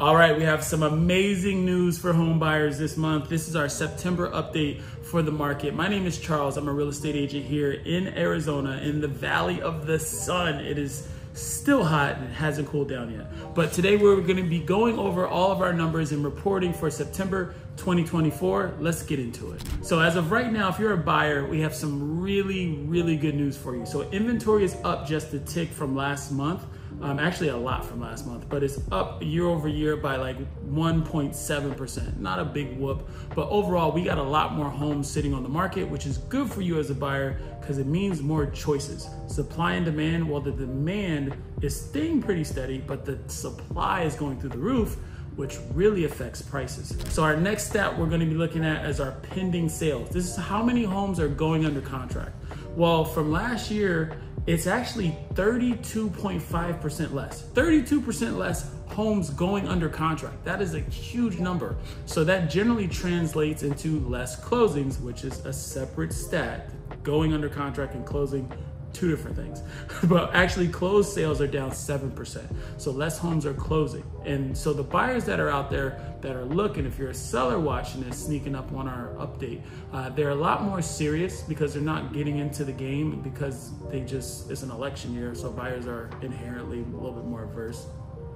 All right, we have some amazing news for home buyers this month. This is our September update for the market. My name is Charles. I'm a real estate agent here in Arizona in the Valley of the Sun. It is still hot and it hasn't cooled down yet. But today we're gonna be going over all of our numbers and reporting for September 2024. Let's get into it. So as of right now, if you're a buyer, we have some really, really good news for you. So inventory is up just a tick from last month um, actually a lot from last month, but it's up year over year by like 1.7%. Not a big whoop, but overall, we got a lot more homes sitting on the market, which is good for you as a buyer because it means more choices. Supply and demand, while the demand is staying pretty steady, but the supply is going through the roof which really affects prices. So our next stat we're gonna be looking at is our pending sales. This is how many homes are going under contract. Well, from last year, it's actually 32.5% less. 32% less homes going under contract. That is a huge number. So that generally translates into less closings, which is a separate stat. Going under contract and closing two different things. but actually closed sales are down 7%. So less homes are closing. And so the buyers that are out there that are looking, if you're a seller watching this, sneaking up on our update, uh, they're a lot more serious because they're not getting into the game because they just, it's an election year. So buyers are inherently a little bit more averse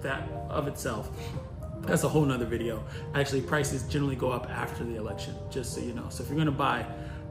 that of itself that's a whole nother video. Actually, prices generally go up after the election, just so you know. So if you're gonna buy,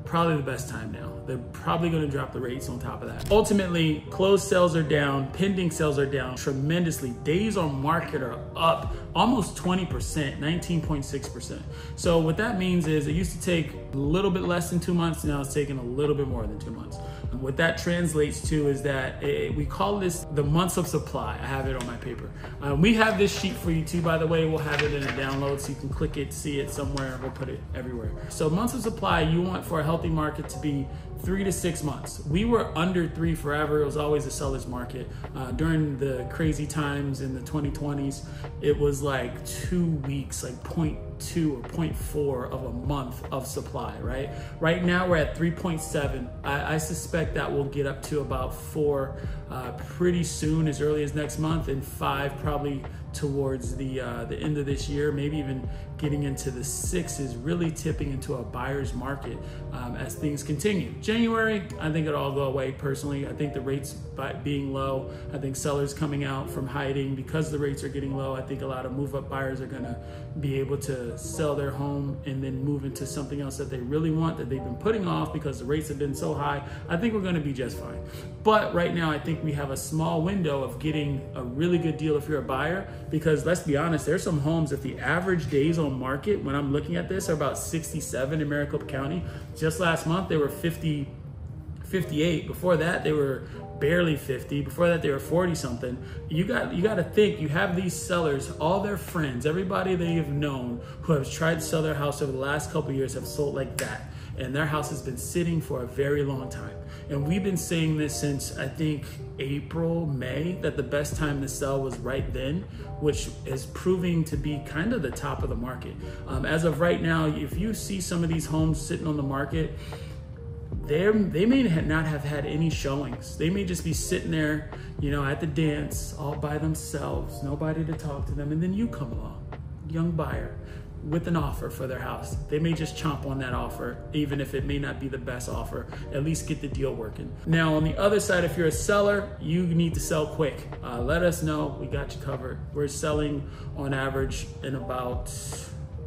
probably the best time now. They're probably gonna drop the rates on top of that. Ultimately, closed sales are down, pending sales are down tremendously. Days on market are up almost 20%, 19.6%. So what that means is it used to take a little bit less than two months, now it's taking a little bit more than two months. What that translates to is that it, we call this the months of supply. I have it on my paper. Um, we have this sheet for you too, by the way. We'll have it in a download so you can click it, see it somewhere, we'll put it everywhere. So months of supply you want for a healthy market to be three to six months. We were under three forever. It was always a seller's market. Uh, during the crazy times in the 2020s, it was like two weeks, like 0.2 or 0.4 of a month of supply, right? Right now we're at 3.7. I, I suspect that will get up to about four uh, pretty soon, as early as next month, and five probably towards the uh, the end of this year, maybe even getting into the sixes, really tipping into a buyer's market um, as things continue. January, I think it'll all go away personally. I think the rates being low, I think sellers coming out from hiding because the rates are getting low. I think a lot of move up buyers are gonna be able to sell their home and then move into something else that they really want that they've been putting off because the rates have been so high. I think we're gonna be just fine. But right now, I think we have a small window of getting a really good deal if you're a buyer because let's be honest, there's some homes that the average days on market when I'm looking at this are about 67 in Maricopa County. Just last month, they were 50, 58. Before that, they were barely 50. Before that, they were 40 something. You got you got to think. You have these sellers, all their friends, everybody they have known who have tried to sell their house over the last couple years have sold like that, and their house has been sitting for a very long time. And we've been saying this since I think April, May, that the best time to sell was right then, which is proving to be kind of the top of the market. Um, as of right now, if you see some of these homes sitting on the market, they they may not have had any showings. They may just be sitting there, you know, at the dance all by themselves, nobody to talk to them, and then you come along, young buyer, with an offer for their house. They may just chomp on that offer, even if it may not be the best offer, at least get the deal working. Now, on the other side, if you're a seller, you need to sell quick. Uh, let us know, we got you covered. We're selling on average in about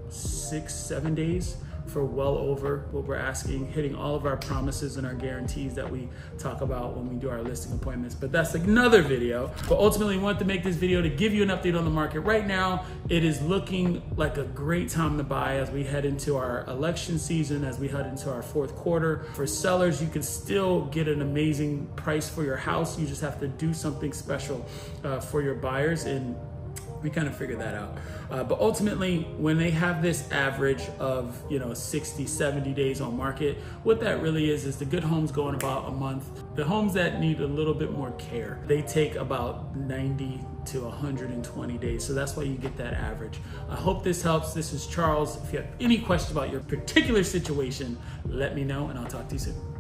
six, seven days for well over what we're asking, hitting all of our promises and our guarantees that we talk about when we do our listing appointments. But that's another video. But ultimately, we wanted to make this video to give you an update on the market. Right now, it is looking like a great time to buy as we head into our election season, as we head into our fourth quarter. For sellers, you can still get an amazing price for your house. You just have to do something special uh, for your buyers and we kind of figured that out. Uh, but ultimately, when they have this average of, you know, 60, 70 days on market, what that really is, is the good homes go in about a month. The homes that need a little bit more care, they take about 90 to 120 days. So that's why you get that average. I hope this helps. This is Charles. If you have any questions about your particular situation, let me know and I'll talk to you soon.